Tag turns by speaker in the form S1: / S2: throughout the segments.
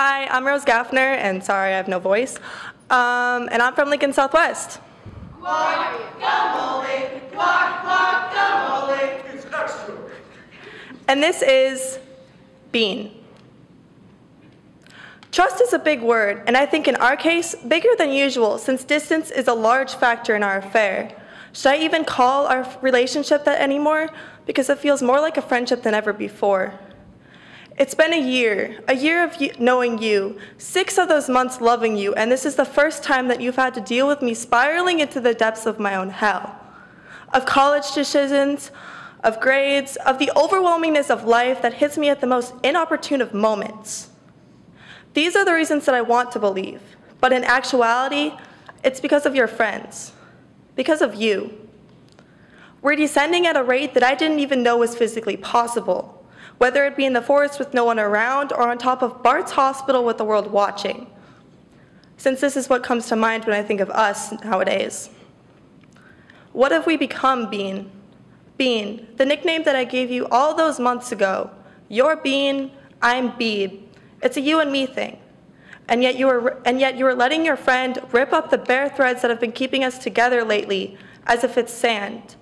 S1: Hi, I'm Rose Gaffner, and sorry I have no voice. Um, and I'm from Lincoln Southwest. And this is Bean. Trust is a big word, and I think in our case, bigger than usual, since distance is a large factor in our affair. Should I even call our relationship that anymore? Because it feels more like a friendship than ever before. It's been a year, a year of knowing you, six of those months loving you, and this is the first time that you've had to deal with me spiraling into the depths of my own hell. Of college decisions, of grades, of the overwhelmingness of life that hits me at the most inopportune of moments. These are the reasons that I want to believe, but in actuality, it's because of your friends, because of you. We're descending at a rate that I didn't even know was physically possible, whether it be in the forest with no one around or on top of Bart's hospital with the world watching, since this is what comes to mind when I think of us nowadays. What have we become, Bean? Bean, the nickname that I gave you all those months ago. You're Bean, I'm Beeb. It's a you and me thing. And yet, you are, and yet you are letting your friend rip up the bare threads that have been keeping us together lately as if it's sand.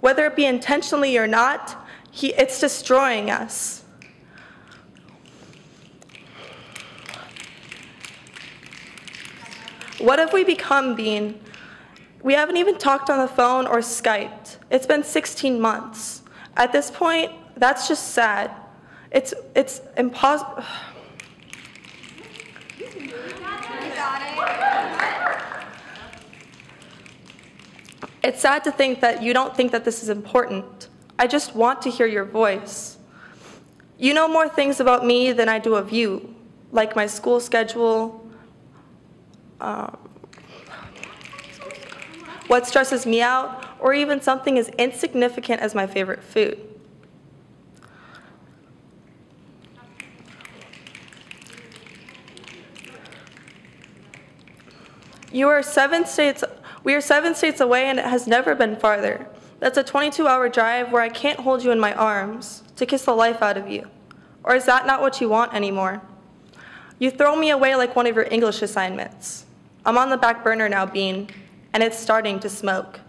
S1: Whether it be intentionally or not, he, it's destroying us. What have we become, Bean? We haven't even talked on the phone or Skyped. It's been 16 months. At this point, that's just sad. It's, it's impossible. It's sad to think that you don't think that this is important. I just want to hear your voice. You know more things about me than I do of you, like my school schedule, um, what stresses me out, or even something as insignificant as my favorite food. You are seven states, we are seven states away and it has never been farther. That's a 22 hour drive where I can't hold you in my arms to kiss the life out of you. Or is that not what you want anymore? You throw me away like one of your English assignments. I'm on the back burner now, Bean, and it's starting to smoke.